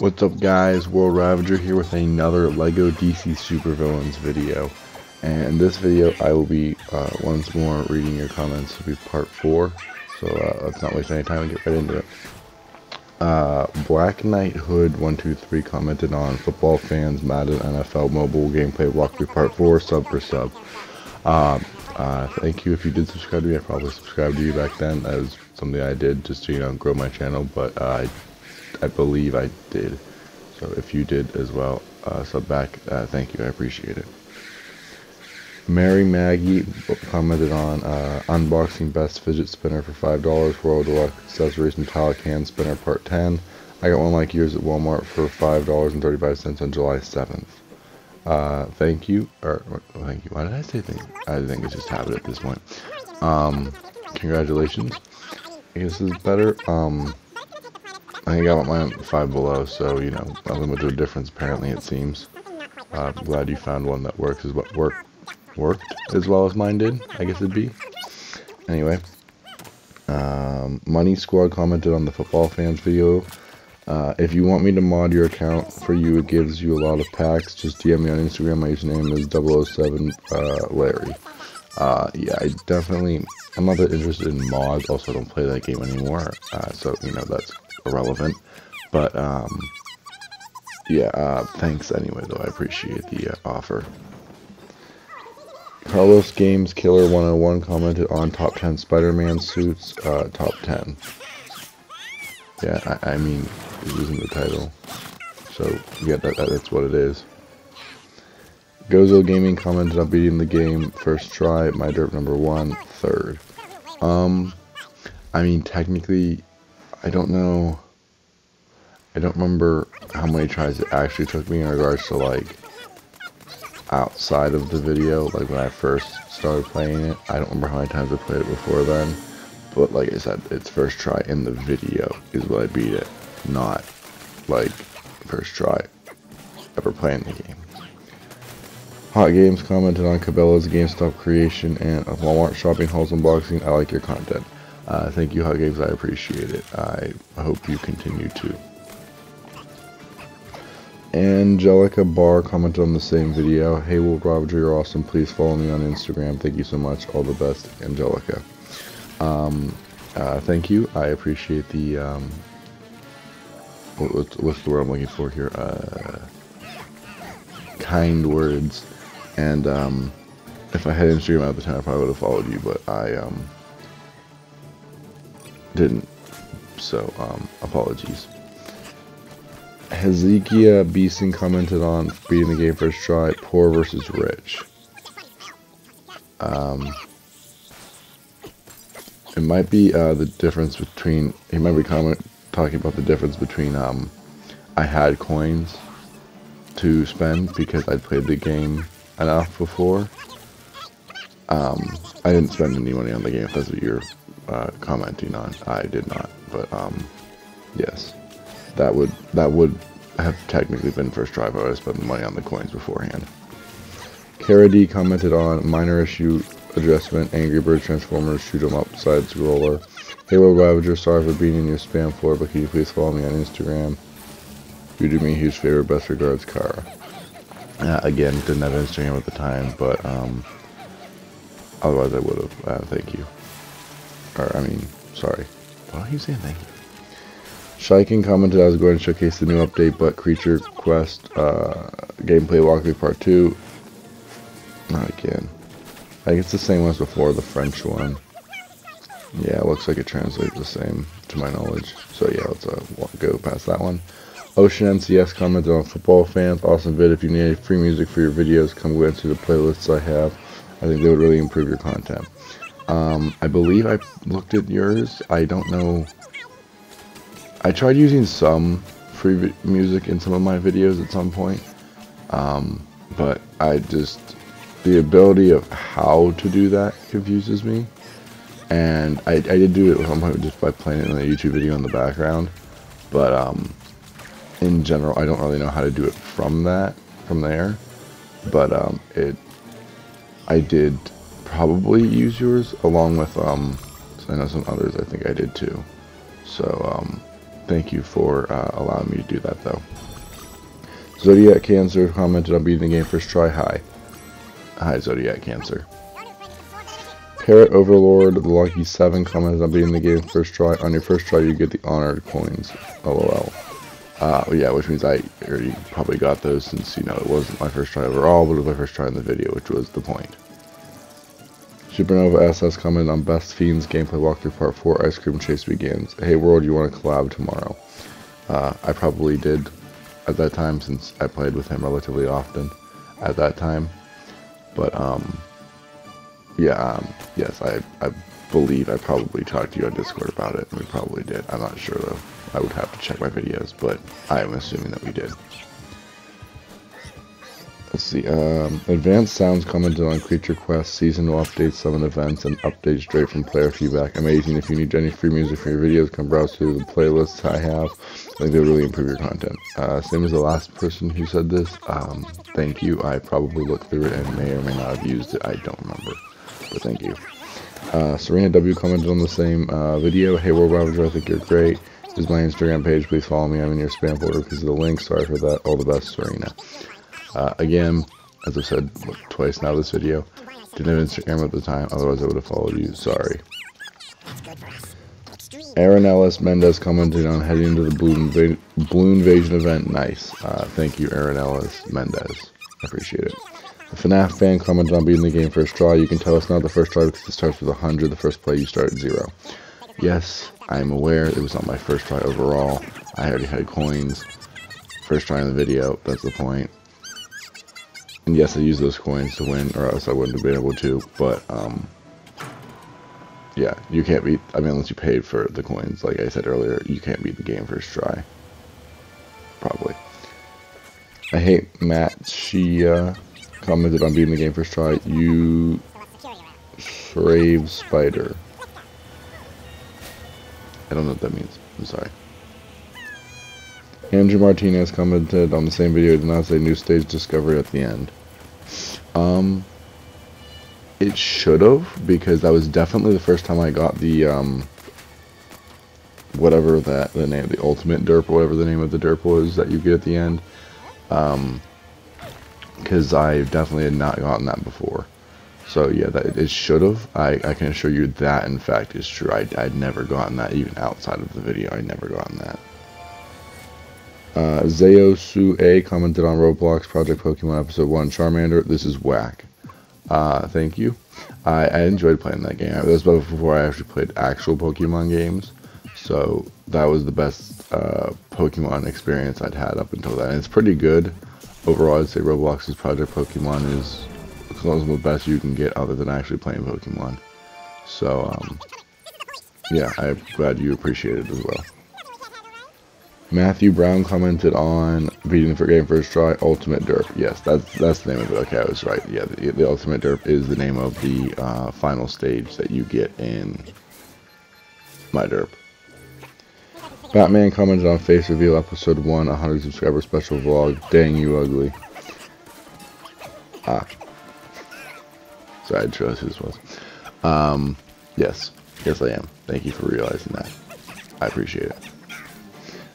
What's up guys, World Ravager here with another LEGO DC Supervillains video. And in this video I will be uh, once more reading your comments. This will be part 4, so uh, let's not waste any time and get right into it. Uh, Black Knight Hood 123 commented on football fans Madden NFL mobile gameplay walkthrough part 4 sub for sub. Um, uh, thank you if you did subscribe to me. I probably subscribed to you back then. That was something I did just to you know grow my channel, but uh, I I believe I did. So if you did as well, uh, sub back, uh, thank you, I appreciate it. Mary Maggie commented on uh, unboxing best fidget spinner for $5, Royal Deluxe Accessories Metallic Hand Spinner Part 10. I got one like yours at Walmart for $5.35 on July 7th. Uh, thank you, or thank you, why did I say thank you? I think it's just habit at this point. Um, congratulations. I guess this is better. Um, I think I got mine five below, so you know, nothing much of a difference. Apparently, it seems. Uh, I'm glad you found one that works as what work worked as well as mine did. I guess it'd be. Anyway, um, Money Squad commented on the football fans video. Uh, if you want me to mod your account for you, it gives you a lot of packs. Just DM me on Instagram. My username is 007 uh, Larry. Uh, yeah, I definitely. I'm not that interested in mods. Also, don't play that game anymore. Uh, so you know that's irrelevant. But, um, yeah, uh, thanks anyway, though. I appreciate the uh, offer. Carlos Games Killer 101 commented on top 10 Spider-Man suits, uh, top 10. Yeah, I, I mean, it the title. So, yeah, that, that, that's what it is. Gozo Gaming commented on beating the game first try, my derp number one, third. Um, I mean, technically, I don't know. I don't remember how many tries it actually took me in regards to like outside of the video, like when I first started playing it. I don't remember how many times I played it before then. But like I said, it's first try in the video is what I beat it, not like first try ever playing the game. Hot Games commented on Cabela's GameStop creation and Walmart shopping hauls unboxing. I like your content. Uh, thank you, Hot Games. I appreciate it. I hope you continue to. Angelica Barr commented on the same video. Hey, Will Ravager, you're awesome. Please follow me on Instagram. Thank you so much. All the best, Angelica. Um, uh, thank you. I appreciate the, um, what's, what's the word I'm looking for here? Uh, kind words. And, um, if I had Instagram at the time, I probably would have followed you, but I, um, didn't. So, um, apologies. Hezekiah Beeson commented on beating the game first try, poor versus rich. Um, it might be uh, the difference between, he might be comment, talking about the difference between, um, I had coins to spend because I'd played the game enough before. Um, I didn't spend any money on the game, if that's what you're uh, commenting on. I did not, but um, yes, that would that would have technically been first try, but I spent the money on the coins beforehand. Kara D commented on minor issue adjustment, Angry Bird Transformers, shoot 'em up, side scroller. Halo Ravager, sorry for being in your spam folder, but can you please follow me on Instagram? You do me a huge favor, best regards, Kara. Uh, again, didn't have Instagram at the time, but um, otherwise I would have. Uh, thank you. Or, I mean, sorry. Why are you saying thank you? Shiken commented I was going to showcase the new update, but Creature Quest uh, gameplay walkthrough part 2. Not again. I think it's the same one as before, the French one. Yeah, it looks like it translates the same, to my knowledge. So yeah, let's uh, go past that one. Ocean NCS commented on football fans. Awesome vid. If you need any free music for your videos, come go into the playlists I have. I think they would really improve your content. Um, I believe I looked at yours. I don't know. I tried using some free music in some of my videos at some point. Um, but I just, the ability of how to do that confuses me. And I, I did do it at some point just by playing it in a YouTube video in the background. But um, in general, I don't really know how to do it from that, from there. But um, it, I did probably use yours along with, um, I know some others I think I did too. So, um, thank you for uh, allowing me to do that, though. Zodiac Cancer commented on beating the game first try. Hi. Hi, Zodiac Cancer. Parrot Overlord, the Lucky 7 commented on beating the game first try. On your first try, you get the honored coins. LOL. Uh, yeah, which means I already probably got those since, you know, it wasn't my first try overall, but it was my first try in the video, which was the point. Supernova SS commented on Best Fiends gameplay walkthrough part 4, Ice Cream Chase begins. Hey world, you want to collab tomorrow? Uh, I probably did at that time since I played with him relatively often at that time. But, um, yeah, um, yes, I, I believe I probably talked to you on Discord about it, we probably did. I'm not sure, though. I would have to check my videos, but I am assuming that we did. Let's see, um, Advanced Sounds commented on Creature Quest, seasonal updates, summon events, and updates straight from player feedback. Amazing. If you need any free music for your videos, come browse through the playlists I have. I think they'll really improve your content. Uh, same as the last person who said this, um, thank you. I probably looked through it and may or may not have used it. I don't remember, but thank you. Uh, Serena W commented on the same uh, video. Hey, World Ravager, I think you're great. This is my Instagram page. Please follow me. I'm in your spam folder because of the link. Sorry for that. All the best, Serena. Uh, again, as I've said twice now this video, didn't have Instagram at the time, otherwise I would have followed you. Sorry. Aaron Ellis Mendez commented on heading into the Blue, Inv Blue Invasion event. Nice. Uh, thank you, Aaron Ellis Mendez. I appreciate it. The FNAF fan commented on beating the game first try. You can tell it's not the first try because it starts with 100. The first play you start at 0. Yes, I'm aware it was not my first try overall. I already had coins. First try in the video, that's the point. And yes, I used those coins to win, or else I wouldn't have been able to, but, um, yeah, you can't beat, I mean, unless you paid for the coins, like I said earlier, you can't beat the game first try. Probably. I hate Matt, she, uh, commented on beating the game first try, you Brave Spider. I don't know what that means. I'm sorry. Andrew Martinez commented on the same video, did not say new stage discovery at the end. Um, it should have, because that was definitely the first time I got the, um, whatever that, the name, the ultimate derp, whatever the name of the derp was that you get at the end. Um, because I definitely had not gotten that before. So yeah, that it should have. I, I can assure you that in fact is true. I, I'd never gotten that even outside of the video. I'd never gotten that. Uh, Zayo Su A commented on Roblox Project Pokemon Episode 1 Charmander. This is whack. Uh, thank you. I, I enjoyed playing that game. That was before I actually played actual Pokemon games. So that was the best uh, Pokemon experience I'd had up until then. It's pretty good. Overall, I'd say Roblox's Project Pokemon is close to the best you can get other than actually playing Pokemon. So, um, yeah, I'm glad you appreciate it as well. Matthew Brown commented on beating the game first try, Ultimate Derp. Yes, that's that's the name of it. Okay, I was right. Yeah, the, the Ultimate Derp is the name of the uh, final stage that you get in my derp. Batman commented on Face Reveal Episode 1, 100 subscriber special vlog. Dang you ugly. Ah, Sorry, I chose who this was. Um, yes. Yes, I am. Thank you for realizing that. I appreciate it.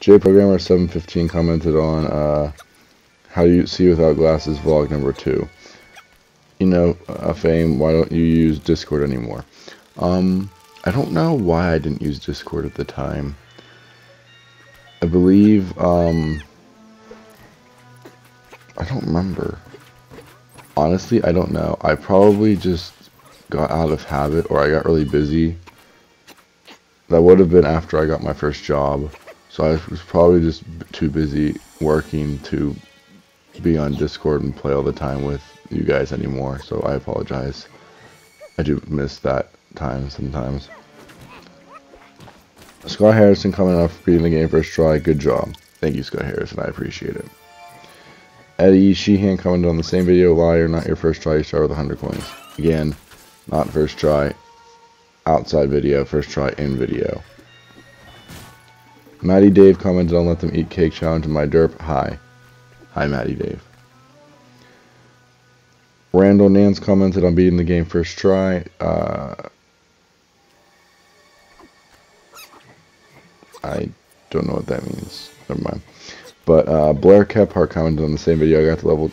J Programmer 715 commented on uh, how you see without glasses vlog number two. You know, a fame. Why don't you use Discord anymore? Um, I don't know why I didn't use Discord at the time. I believe um, I don't remember. Honestly, I don't know. I probably just got out of habit or I got really busy. That would have been after I got my first job. So I was probably just too busy working to be on Discord and play all the time with you guys anymore. So I apologize. I do miss that time sometimes. Scott Harrison coming off beating the game first try. Good job. Thank you, Scott Harrison. I appreciate it. Eddie Sheehan commented on the same video, liar, not your first try, you start with 100 coins. Again, not first try, outside video, first try in video. Maddie Dave commented on let them eat cake challenge in my derp. Hi. Hi, Maddie Dave. Randall Nance commented on beating the game first try. Uh, I don't know what that means. Never mind. But uh, Blair Kephart commented on the same video. I got to level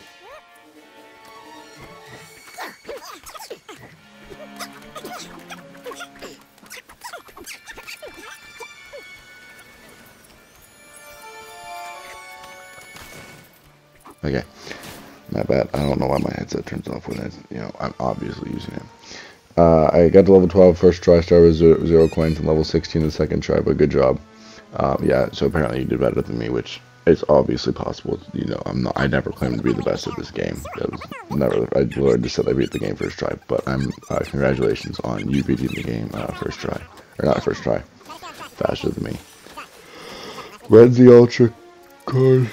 Okay. Not bad. I don't know why my headset turns off when it's, you know, I'm obviously using it. Uh, I got to level 12 first try, started with zero, zero, coins, and level 16 the second try, but good job. Um, yeah, so apparently you did better than me, which is obviously possible. You know, I'm not, I never claimed to be the best at this game. That was never, I literally just said I beat the game first try, but I'm, uh, congratulations on you beating the game uh, first try. Or not first try, faster than me. Red's the Ultra card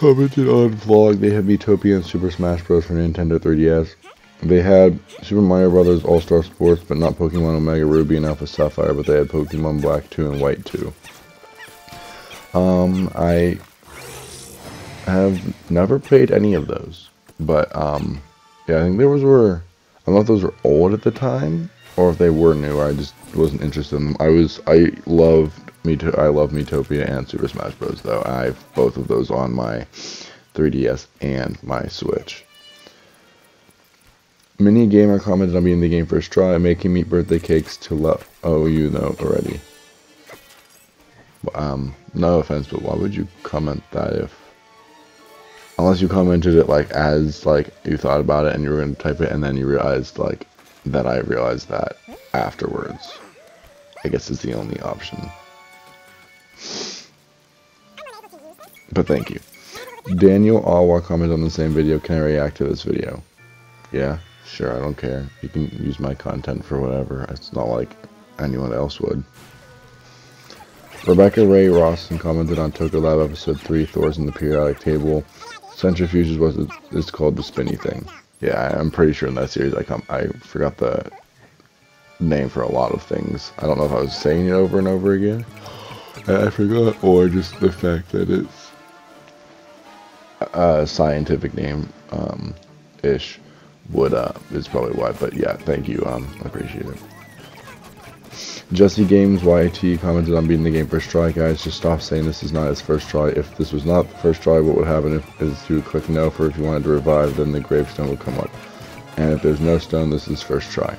commented on vlog they had Miitopia and Super Smash Bros. for Nintendo 3DS. They had Super Mario Brothers All Star Sports, but not Pokemon Omega Ruby and Alpha Sapphire, but they had Pokemon Black 2 and White 2. Um, I have never played any of those, but um, yeah, I think there was were I don't know if those were old at the time or if they were new. I just wasn't interested in them. I was I loved me too. I love Miitopia and Super Smash Bros. Though I have both of those on my 3DS and my Switch. Mini Gamer commented on being the game first try, making me birthday cakes to love. Oh, you know already. Um, no offense, but why would you comment that if, unless you commented it like as like you thought about it and you were gonna type it and then you realized like that I realized that afterwards. I guess is the only option. But thank you. Daniel Alwa commented on the same video. Can I react to this video? Yeah, sure, I don't care. You can use my content for whatever. It's not like anyone else would. Rebecca Ray Rawson commented on Toca Lab episode 3, Thor's in the periodic table. Centrifuge is what it's called the spinny thing. Yeah, I'm pretty sure in that series I come I forgot the name for a lot of things. I don't know if I was saying it over and over again. I forgot, or just the fact that it's a scientific name, um, ish, would, uh, is probably why, but yeah, thank you, um, I appreciate it. Jesse Games YT commented on beating the game first try, guys, just stop saying this is not his first try. If this was not the first try, what would happen if, is to click no for if you wanted to revive, then the gravestone would come up. And if there's no stone, this is first try.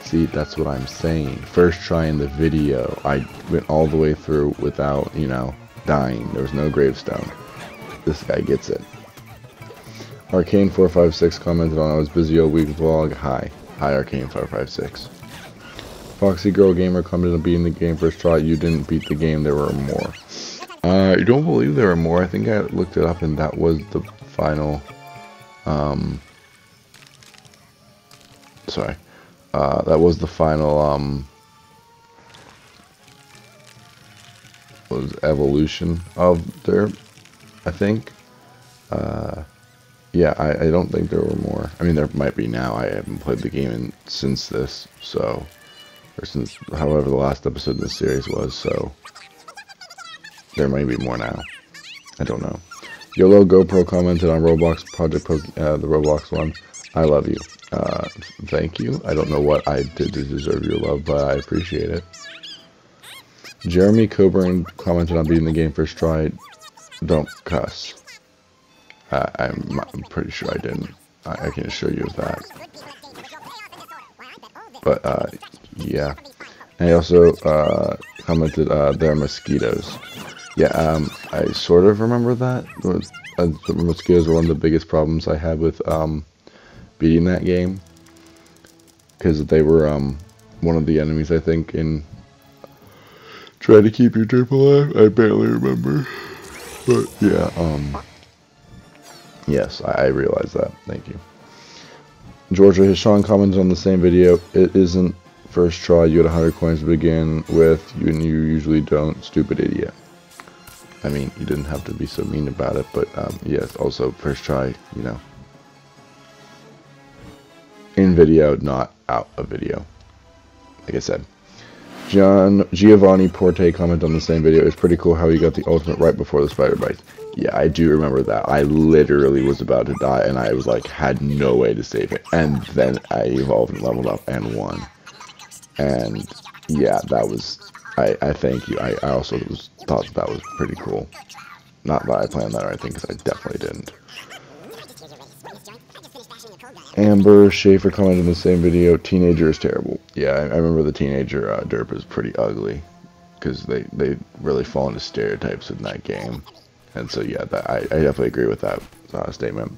See, that's what I'm saying. First try in the video, I went all the way through without, you know, dying. There was no gravestone. This guy gets it. Arcane456 commented on I was busy all week vlog. Hi. Hi Arcane456. Foxy Girl Gamer commented on beating the game first try. You didn't beat the game, there were more. Uh, I don't believe there were more. I think I looked it up and that was the final, um, sorry. Uh, that was the final, um, was evolution of their, I think. Uh, yeah, I, I don't think there were more. I mean, there might be now. I haven't played the game in, since this, so, or since however the last episode in the series was, so there may be more now. I don't know. YOLO GoPro commented on Roblox Project, uh, the Roblox one. I love you. Uh, thank you. I don't know what I did to deserve your love, but I appreciate it. Jeremy Coburn commented on beating the game first try. Don't cuss. I'm, I'm, pretty sure I didn't. I, I, can assure you of that. But, uh, yeah. And he also uh, commented, uh, there are mosquitoes. Yeah, um, I sort of remember that. Uh, the mosquitoes were one of the biggest problems I had with um, beating that game because they were um, one of the enemies I think in trying to keep your drip alive. I barely remember, but yeah, um, yes, I, I realize that. Thank you. Georgia Hishon commented on the same video. It isn't first try. You had 100 coins to begin with, you and you usually don't. Stupid idiot. I mean, you didn't have to be so mean about it, but um, yes, also first try, you know, in video, not out of video. Like I said. John Giovanni Porte commented on the same video. It's pretty cool how he got the ultimate right before the spider bite. Yeah, I do remember that. I literally was about to die, and I was like, had no way to save it. And then I evolved and leveled up and won. And yeah, that was I, I thank you. I, I also was, thought that was pretty cool. Not that I planned that or anything, because I definitely didn't. Amber Schaefer commented in the same video, teenager is terrible. Yeah, I, I remember the teenager uh, derp is pretty ugly. Because they, they really fall into stereotypes in that game. And so, yeah, that, I, I definitely agree with that uh, statement.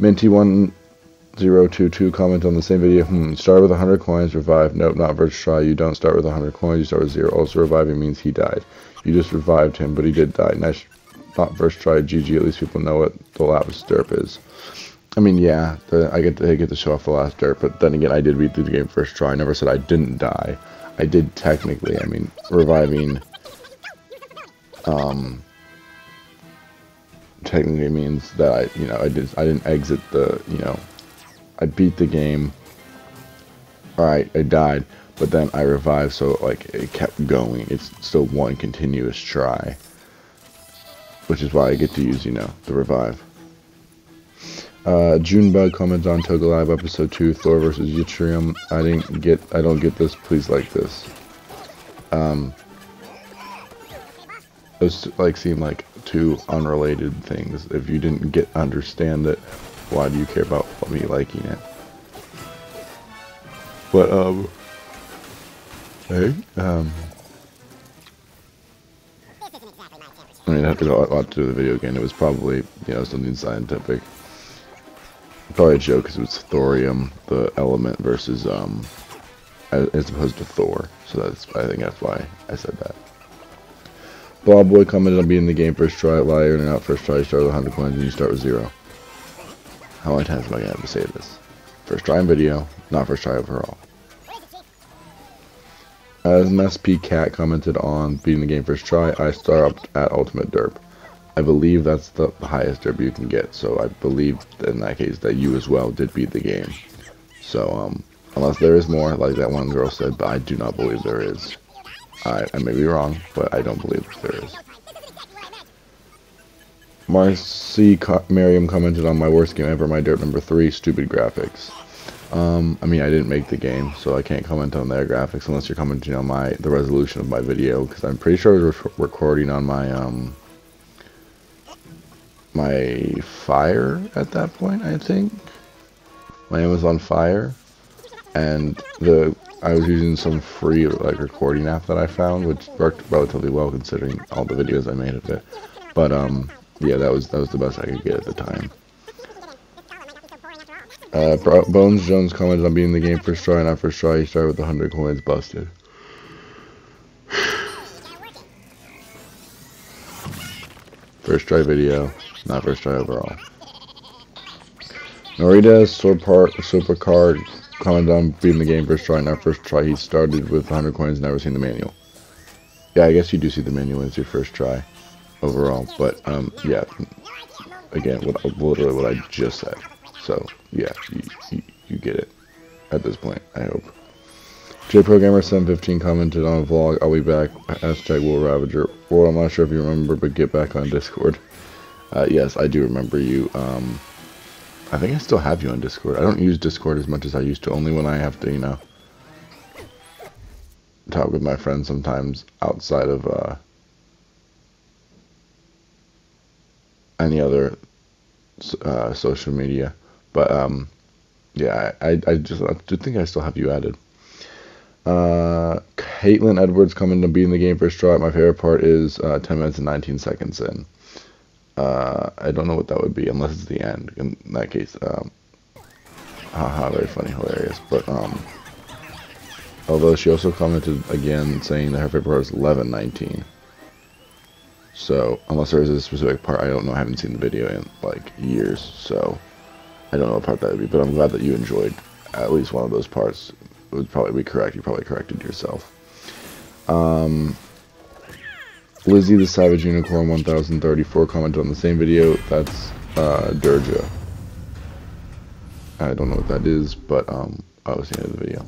Minty1022 comment on the same video. Hmm, start with 100 coins, revive. Nope, not try. You don't start with 100 coins, you start with 0. Also, reviving means he died. You just revived him, but he did die. Nice, not try. GG, at least people know what the lapis derp is. I mean, yeah, the, I get to I get to show off the last derp, but then again, I did beat through the game first try. I never said I didn't die. I did technically. I mean, reviving um, technically means that I, you know, I did I didn't exit the, you know, I beat the game. All right, I died, but then I revived, so like it kept going. It's still one continuous try, which is why I get to use, you know, the revive. Uh, Junebug comments on Toca Lab episode 2, Thor versus Yttrium. I didn't get, I don't get this, please like this. Um, those like seem like two unrelated things. If you didn't get, understand it, why do you care about me liking it? But, um, hey, um, I mean, I have to go out to the video again. It was probably, you know, something scientific probably a joke because it was thorium, the element, versus um, as opposed to Thor. So that's I think that's why I said that. Bob Boy commented on being in the game first try, liar, and out first try. You start with 100 coins and you start with zero. How many times am I gonna have to say this? First try in video, not first try overall. As MSP Cat commented on beating the game first try, I start up at Ultimate Derp. I believe that's the highest derby you can get, so I believe in that case that you as well did beat the game. So, um, unless there is more, like that one girl said, but I do not believe there is. I, I may be wrong, but I don't believe there is. Marcy Co Miriam commented on my worst game ever, my derp number 3, stupid graphics. Um, I mean, I didn't make the game, so I can't comment on their graphics unless you're commenting on my the resolution of my video, because I'm pretty sure I was recording on my, um, my Fire at that point, I think. My name was on Fire. And the I was using some free like recording app that I found, which worked relatively well considering all the videos I made of it. But um, yeah, that was that was the best I could get at the time. Uh, Bones Jones commented on being the game first try, and not first try. He started with 100 coins busted. First try video, not first try overall. Norita Super Supercard commented on beating the game first try, not first try. He started with 100 coins, never seen the manual. Yeah, I guess you do see the manual when it's your first try overall, but um, yeah, again, what, literally what I just said. So yeah, you, you, you get it at this point, I hope. JProgrammer715 commented on a vlog, I'll be back, hashtag Will Ravager. I'm not sure if you remember, but get back on Discord. Uh, yes, I do remember you. Um, I think I still have you on Discord. I don't use Discord as much as I used to, only when I have to, you know, talk with my friends sometimes outside of uh, any other uh, social media. But, um, yeah, I, I, just I think I still have you added. Uh, Caitlin Edwards coming to be in the game first try. My favorite part is uh, 10 minutes and 19 seconds in. Uh, I don't know what that would be unless it's the end. In that case, um, haha, very funny, hilarious. But um, although she also commented again saying that her favorite part is 11:19. So unless there is a specific part, I don't know. I haven't seen the video in like years, so I don't know what part that would be. But I'm glad that you enjoyed at least one of those parts would probably be correct. You probably corrected yourself. Um, Lizzie the Savage Unicorn 1034 commented on the same video. That's uh, Durja. I don't know what that is, but um, I was the end of the video.